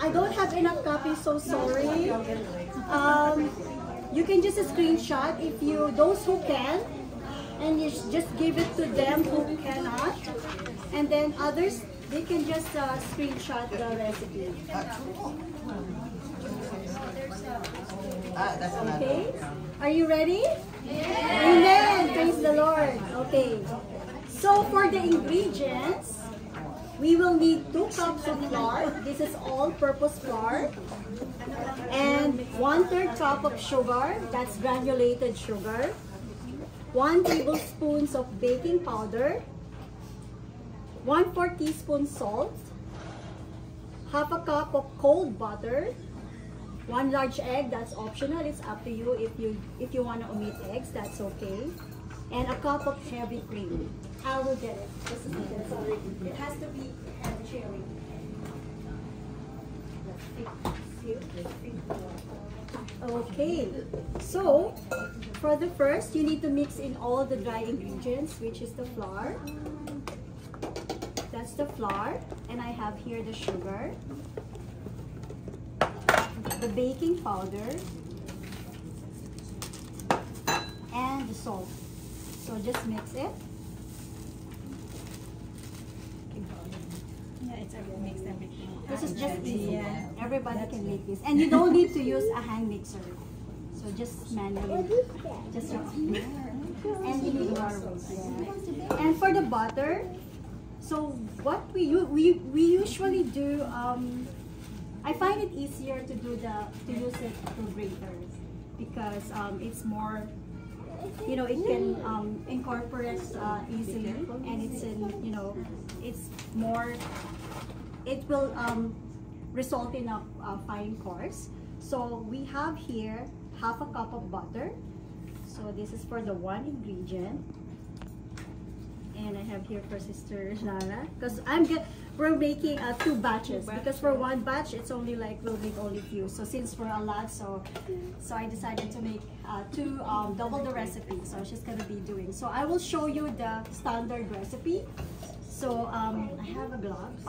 I don't have enough copies, so sorry. Um, you can just screenshot if you, those who can, and you just give it to them who cannot. And then others, they can just uh, screenshot the recipe. Ah, that's another. Okay? Are you ready? Amen. Praise the Lord. Okay. So for the ingredients, we will need two cups of flour. This is all-purpose flour. And one-third cup of sugar. That's granulated sugar. One tablespoons of baking powder. One-fourth teaspoon salt. Half a cup of cold butter one large egg that's optional it's up to you if you if you want to omit eggs that's okay and a cup of heavy cream i will get it this is it it has to be heavy cherry okay so for the first you need to mix in all the dry ingredients which is the flour the flour and i have here the sugar the baking powder and the salt. So just mix it. Yeah, it's a mix everything. This is just easy. Everybody can make this. And you don't need to use a hand mixer. So just manually. Just and you need. And for the butter, so what we we we usually do um, I find it easier to do the to use it through grater because um, it's more you know it can um, incorporate uh, easily and it's in you know it's more it will um, result in a, a fine course. So we have here half a cup of butter. So this is for the one ingredient and I have here for Sister Lala because I'm get we're making uh, two batches. Because for one batch it's only like we'll make only few. So since we're a lot so so I decided to make uh, two um, double the recipe. So she's gonna be doing. So I will show you the standard recipe. So um, I have a gloves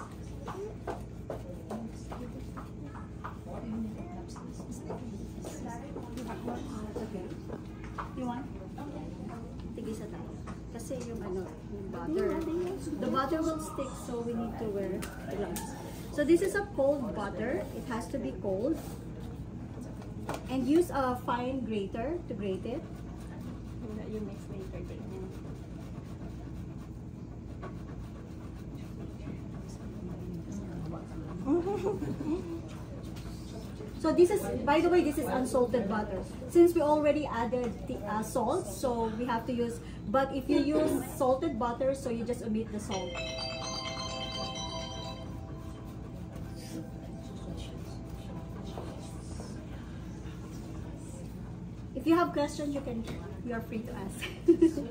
you want? Tigisa tayo kasi yung ano yung butter. The butter will stick so we need to wear gloves. So this is a cold butter. It has to be cold. And use a fine grater to grate it. You mix So this is, by the way, this is unsalted butter. Since we already added the uh, salt, so we have to use, but if you use salted butter, so you just omit the salt. If you have questions, you can, you are free to ask.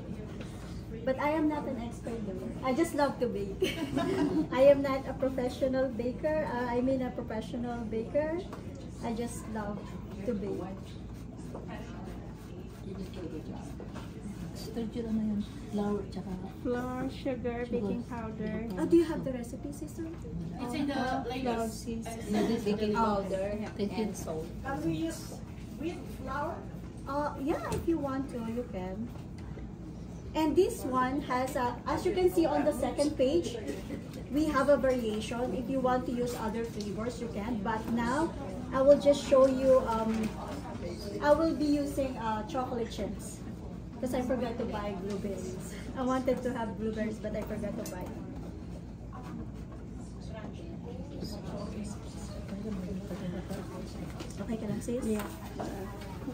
But I am not an expert though. I just love to bake. I am not a professional baker. Uh, I mean a professional baker. I just love to bake. Sturgeon na yun. Flour, tsaka Flour, sugar, baking powder. Oh, do you have the recipe, sister? It's in the Flour, latest. sis. baking powder and salt. Can we use wheat flour? Uh, yeah, if you want to, you can. And this one has, a, as you can see on the second page, we have a variation. If you want to use other flavors, you can. But now, I will just show you, um, I will be using uh, chocolate chips. Because I forgot to buy blueberries. I wanted to have blueberries, but I forgot to buy. Okay ka lang, sis? Yeah.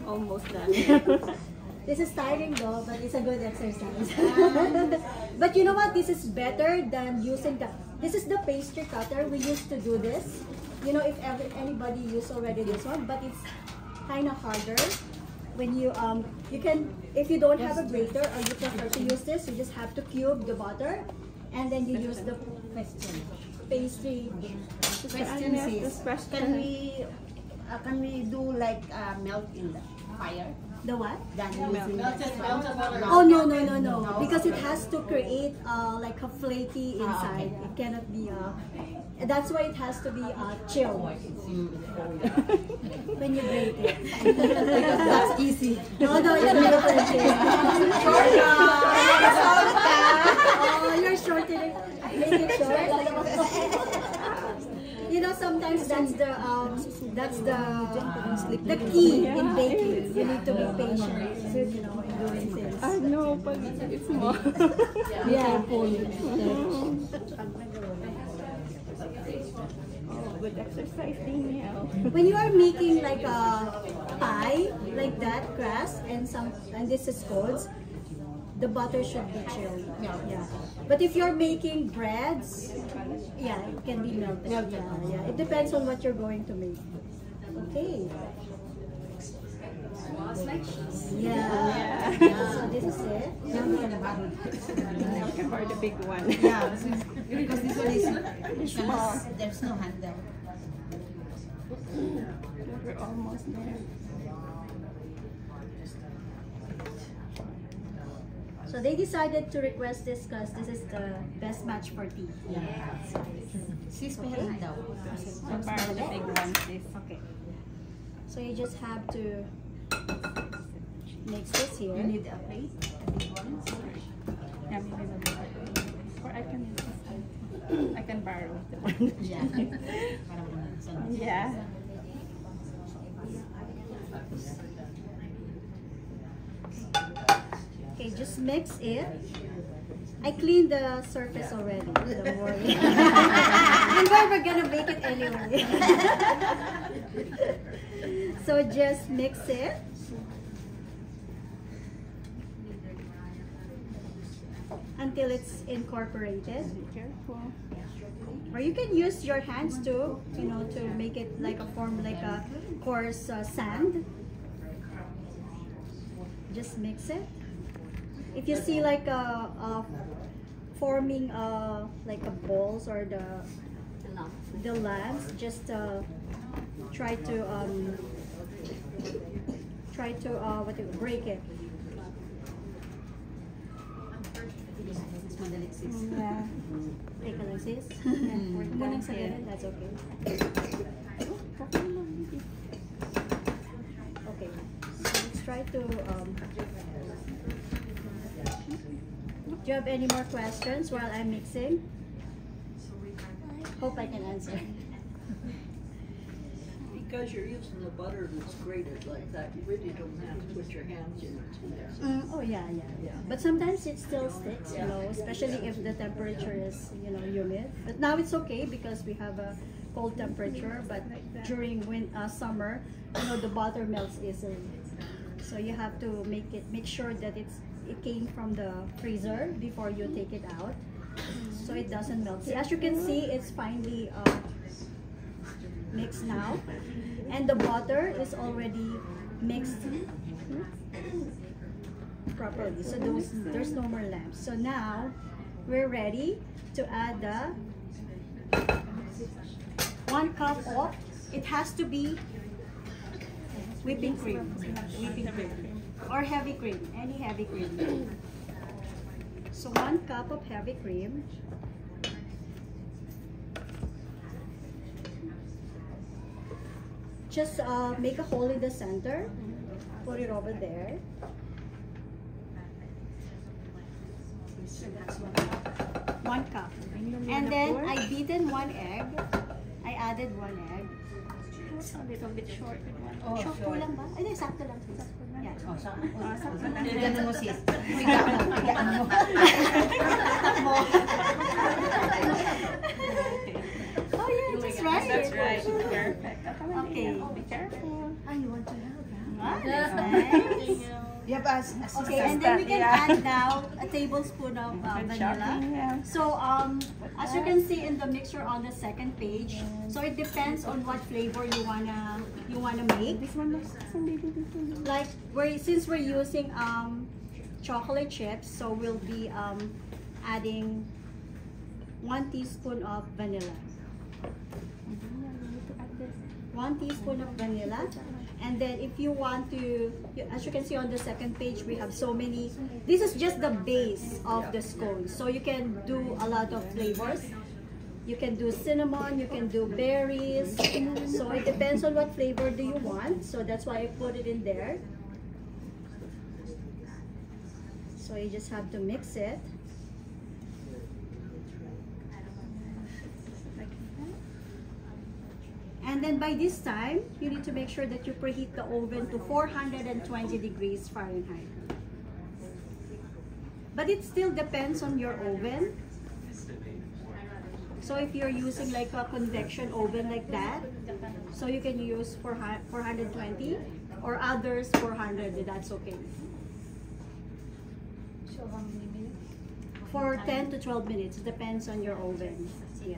Almost done. This is tiring though, but it's a good exercise. but you know what? This is better than using the. This is the pastry cutter. We used to do this. You know, if ever anybody used already this one, but it's kind of harder when you um you can if you don't have a grater or you prefer to use this, you just have to cube the butter, and then you use the pastry. Question is, can we uh, can we do like uh, melt in the fire The what? than Oh no no no no! Because it has to create uh, like a flaky Ah, inside. It cannot be uh, that's why it has to be uh, chill when you break it. because that's easy. No no, you're not French. Oh, you're shortening. Make it short. You know, sometimes that's the um, that's the the key in baking. You need to be patient. You know, in doing things. I know, but it's small. Yeah. oh, good exercise, Danielle. when you are making like a pie like that grass and some and this is cold the butter should be chilled Yeah. yeah but if you're making breads yeah it can be melted yeah yeah it depends on what you're going to make okay yeah, yeah. so this is it Yeah. Okay, for the big one. Yeah, because this one is small. There's no handle. We're almost there. so they decided to request this because this is the best match for tea Sis, meron daw. So para the big one, sis. okay so you just have to mix this here You need a plate, a big one. Yeah, maybe the big one. Or I can use this one. I can borrow the one. Yeah. Yeah. Okay, just mix it. I cleaned the surface already. Don't worry. and why we're gonna make it anyway. so just mix it. Until it's incorporated. Careful. Or you can use your hands too, you know, to make it like a form like a coarse uh, sand. Just mix it. If you see like a, a forming uh like a balls or the the lumps, just uh, try to um try to uh what do you, break it. Madali sis. Yeah. Take a like this. Mm. Huwag mo nang that's okay. Okay. So let's try to um Do you have any more questions while I'm mixing? Hope I can answer. Because you're using the butter that's grated like that, you really don't have to put your hands in it. Oh yeah, yeah, yeah. But sometimes it still sticks, you know, especially if the temperature is, you know, humid. But now it's okay because we have a cold temperature. But during win uh, summer, you know, the butter melts easily. So you have to make it make sure that it's it came from the freezer before you take it out, so it doesn't melt. See, as you can see, it's finely uh, mixed now, and the butter is already mixed properly. So those, there's no more lamps. So now we're ready to add the one cup of. It has to be whipping cream, whipping cream, or heavy cream, any heavy cream. So one cup of heavy cream. Just uh, make a hole in the center. Put it over there. One cup. And then I beaten one egg. I added one egg. It's a little bit short with one. Oh, Sakto sure. lang ba? Ay, di, sakto lang. Yan. Oh, sa Ah, sakto lang. Ganun mo sis. Bigaan mo. Bigaan mo. Oh yeah, that's right. That's right. Perfect. Okay. Be careful. Ah, you want to have that? That's nice. You have as, as Okay, and then we can Yeah. add now a tablespoon of uh, vanilla. chopping, yeah. So, um, as you can see in the mixture on the second page, so it depends on what flavor you wanna you wanna make. This one looks some baby this one. Like, we're since we're using um chocolate chips, so we'll be um adding one teaspoon of vanilla. One teaspoon of vanilla. And then if you want to, as you can see on the second page, we have so many. This is just the base of the scones. So you can do a lot of flavors. You can do cinnamon, you can do berries. So it depends on what flavor do you want. So that's why I put it in there. So you just have to mix it. And then by this time, you need to make sure that you preheat the oven to 420 degrees Fahrenheit. But it still depends on your oven. So if you're using like a convection oven like that, so you can use 400 420 or others 400, that's okay. For 10 to 12 minutes, depends on your oven. Yeah.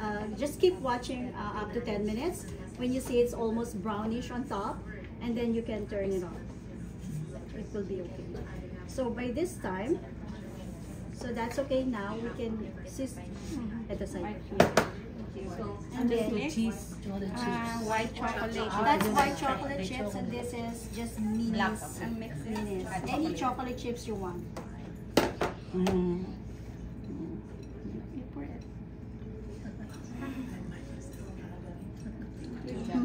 Uh, just keep watching uh, up to 10 minutes. When you see it's almost brownish on top, and then you can turn it off. It will be okay. So by this time, so that's okay now. We can sis at the side. And then Uh, white chocolate. that's white chocolate chips, and this is just minis. I'm minis. Any chocolate chips you want. You pour it. Thank you.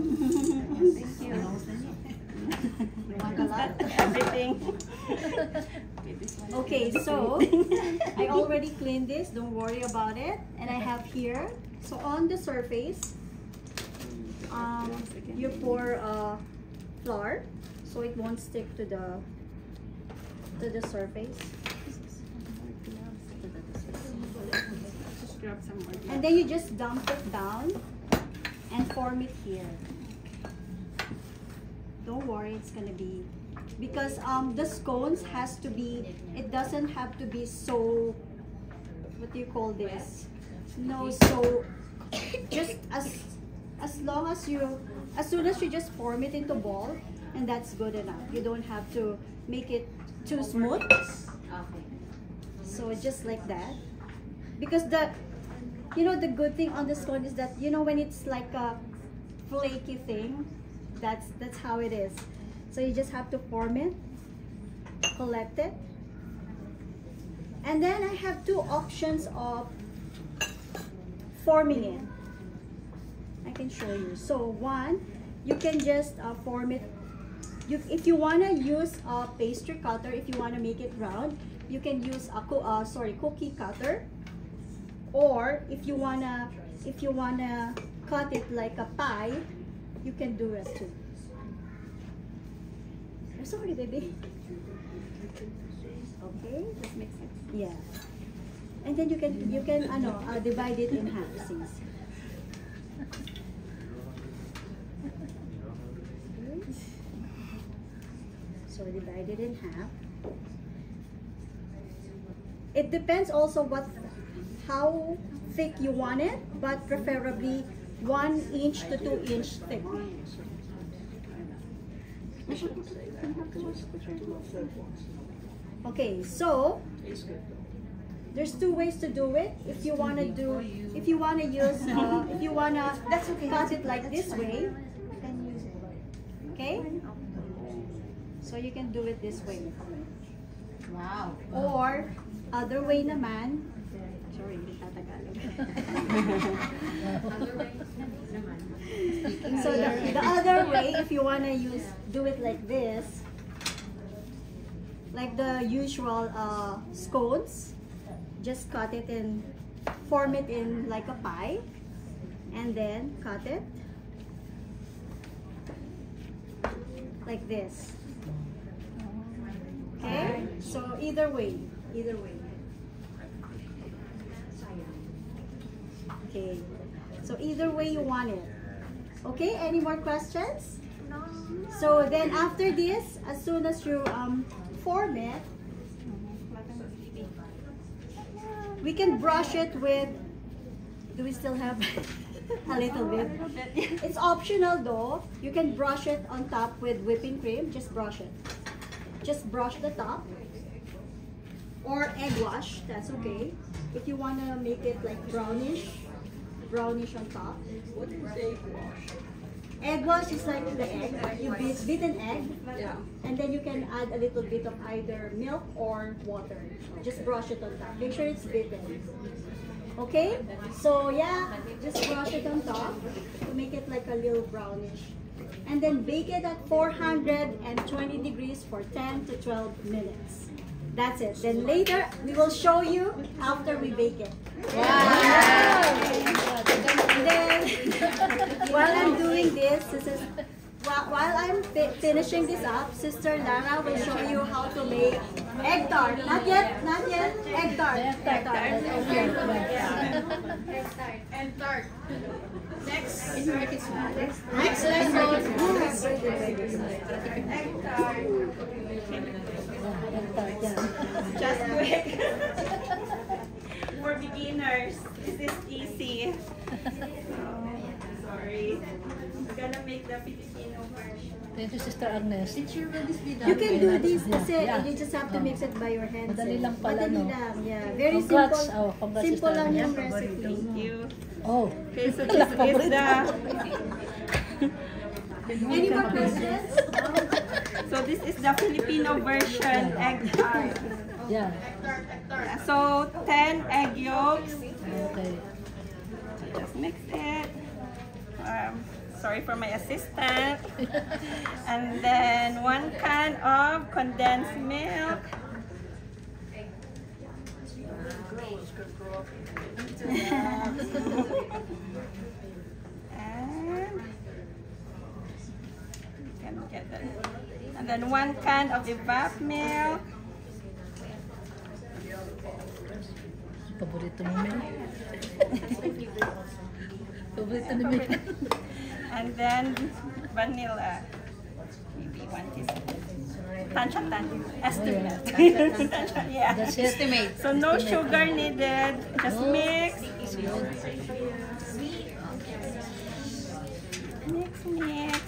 You want a lot? Everything. Okay, so I already cleaned this, don't worry about it. And I have here, so on the surface, um, you pour uh, flour so it won't stick to the to the surface. And then you just dump it down and form it here. Don't worry, it's gonna be because um the scones has to be it doesn't have to be so what do you call this? No, so just as as long as you as soon as you just form it into ball and that's good enough. You don't have to make it too smooth. So just like that. Because the you know the good thing on the scone is that you know when it's like a flaky thing, that's that's how it is. So you just have to form it, collect it. And then I have two options of forming it. I can show you. So one, you can just uh, form it. You, if you wanna use a pastry cutter, if you wanna make it round, you can use a co- uh, sorry cookie cutter. Or if you wanna if you wanna cut it like a pie, you can do it too. I'm sorry, baby. Okay, Just mix it. yeah. And then you can you can ano uh, divide it in half, sis. So divide it in half. It depends also what how thick you want it, but preferably one inch to two inch thick. Okay, so there's two ways to do it. If you wanna do, if you wanna use, uh, if you wanna That's okay. cut it like this way, okay? So you can do it this way. Wow. Or, other way naman, sorry, hindi tatagalog. so the, the other way, if you wanna use, do it like this, like the usual uh, scones, just cut it in, form it in like a pie, and then cut it like this. Okay? So either way, either way. Okay. So either way you want it. Okay, any more questions? No. So then after this, as soon as you um, form it, we can brush it with, do we still have a little bit? It's optional though. You can brush it on top with whipping cream. Just brush it. Just brush the top. or egg wash, that's okay. If you want to make it like brownish, brownish on top. What is egg wash? Egg wash is like the egg. You beat, beat an egg, Yeah. and then you can add a little bit of either milk or water. Just brush it on top. Make sure it's beaten. Okay? So yeah, just brush it on top to make it like a little brownish. And then bake it at 420 degrees for 10 to 12 minutes. That's it. Then later, we will show you after we bake it. And then, while I'm doing this, this is while, while I'm fi- finishing this up, Sister Lara will show you how to make egg tart. Not yet, not yet. Egg tart. Egg tart. And tart. Next. Next Next slide. Egg dart. Just quick. For beginners, this is easy. Sorry. I'm gonna make the Filipino version. Thank you, Sister Agnes. You can do this kasi you just have to mix it by your hands. Madali eh. lang pala, Madali no? lang, yeah. Very Congrats. simple. Oh, congrats, simple Sister lang yung recipe. Thank you. Oh, Okay, so this is the Any more questions? so this is the Filipino version egg tart. yeah. So 10 egg yolks. Okay. Just mix it. Um, sorry for my assistant. and then one can of condensed milk. and you can get that. And then one can of evap milk. Paborito mo, Mel. Paborito ni Mel. and then vanilla. Maybe one teaspoon. Tansha tan. Estimate. Tansha, yeah. That's it. So no sugar needed. Just No. mix. Mix, mix.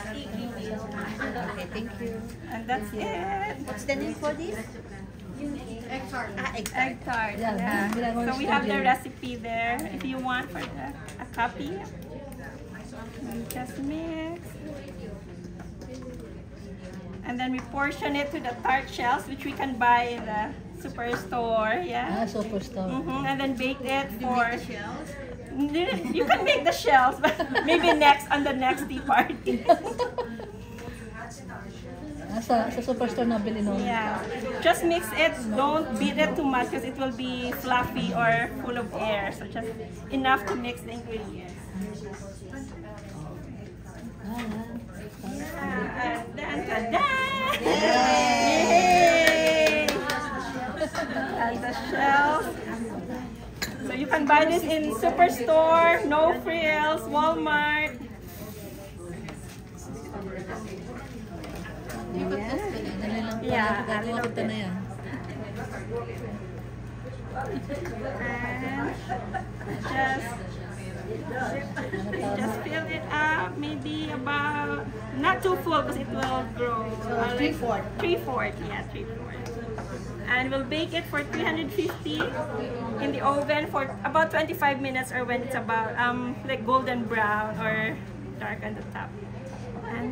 Okay, thank you. And that's it. What's the name for this? Egg tart. Ah, egg Egg tart. Yeah, Yeah. So we have the recipe there. If you want for the, a copy. And just mix. And then we portion it to the tart shells, which we can buy in the superstore. Ah, Yeah. superstar. hmm And then bake it for. You can make the shells, but maybe next on the next tea party. Sa, sa superstore nabili noon. Yeah. Just mix it. Don't beat it too much because it will be fluffy or full of air. So just enough to mix the ingredients. Ah, yan. And then, ta-da! Yay! And the shells. So you can buy this in Superstore, No Frills, Walmart. Dali lang pala. Yeah, a Gagawa little kita na bit. yan. And just just fill it up, maybe about not too full because it will grow. Uh, three fourth. Three fourth, yeah, three fourth. And we'll bake it for 350 in the oven for about 25 minutes, or when it's about um like golden brown or dark on the top.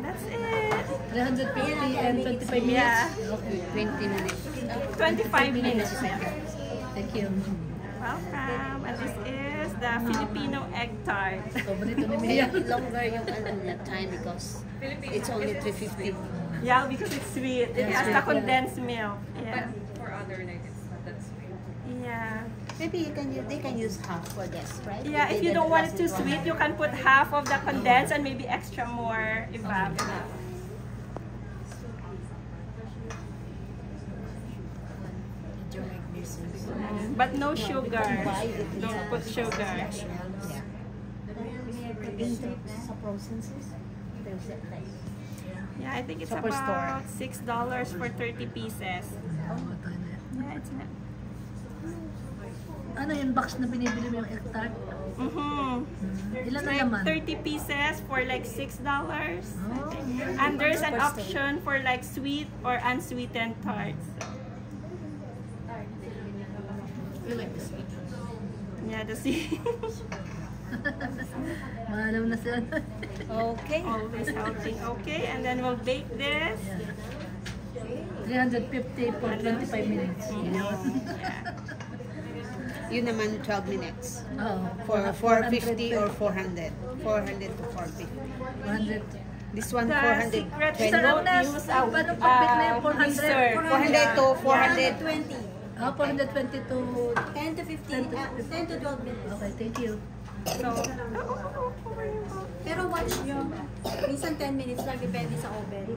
And that's it. 350 and 25 minutes? Yeah. Okay. 20 minutes. 25 minutes. yeah. Thank you. Welcome. And this is the Filipino egg tart. Paborito ni Mia. Longer yung ano niya time because it's only 350. Yeah, because it's sweet. It has the condensed milk. Yeah. For other like it's not that sweet. Yeah. Maybe you can use, they can use half for this, right? Yeah, if you don't want it too sweet, you can put half of the condensed and maybe extra more evap. But no sugar. Don't put sugar. Sa processes, there's a like, Yeah, I think it's about six dollars for 30 pieces. Yeah, it's not. Ano yung box na binibili mo yung egg tart? Mm-hmm. Ilan na Like naman? 30 pieces for like six dollars. Oh. And there's an option for like sweet or unsweetened tarts. You like this one? Yeah, the sea. Maalaw na siya. Okay. Always helping. Okay, and then we'll bake this. 350 for 25 minutes. Yeah. Yun naman 12 minutes. Oh, For 450 or 400. 400. 400 to 450. 400. This one The 420. secret Sir, don't Agnes, use a paano bake na yung uh, 400? mixer. 400 to 400. 20. Ah, 420 to... 10 to 15, uh, 10 to 12 minutes. Okay, thank you. So, Pero watch nyo. Minsan 10 minutes lang, depende sa oven.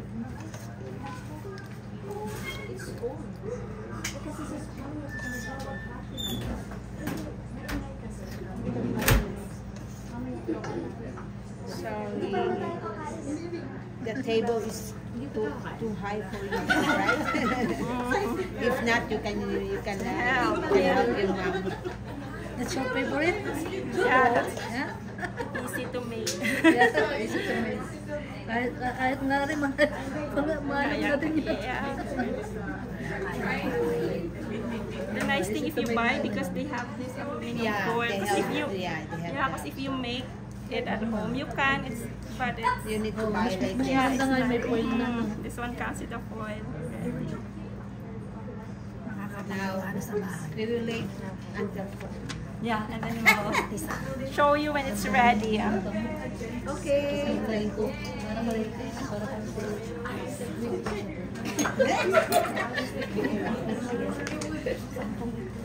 Sorry. The table is too too high for you, right? if not, you can you can uh, Help. you can help your mom. That's your favorite? yeah, that's Yeah? easy to make. Yeah, easy to make. Kahit, kahit nga rin, mga, mga, mga yun. yeah. The nice thing if you buy because they have this aluminum Yeah, foil. they Because if you, yeah, they have yeah, 'cause if you make it at home, you can. It's but it's You need to buy like yeah, this. it's not, foil na. Mm, This one comes with a foil. already. Now, we will wait Yeah, and then we'll show you when it's ready. ah. Okay. って。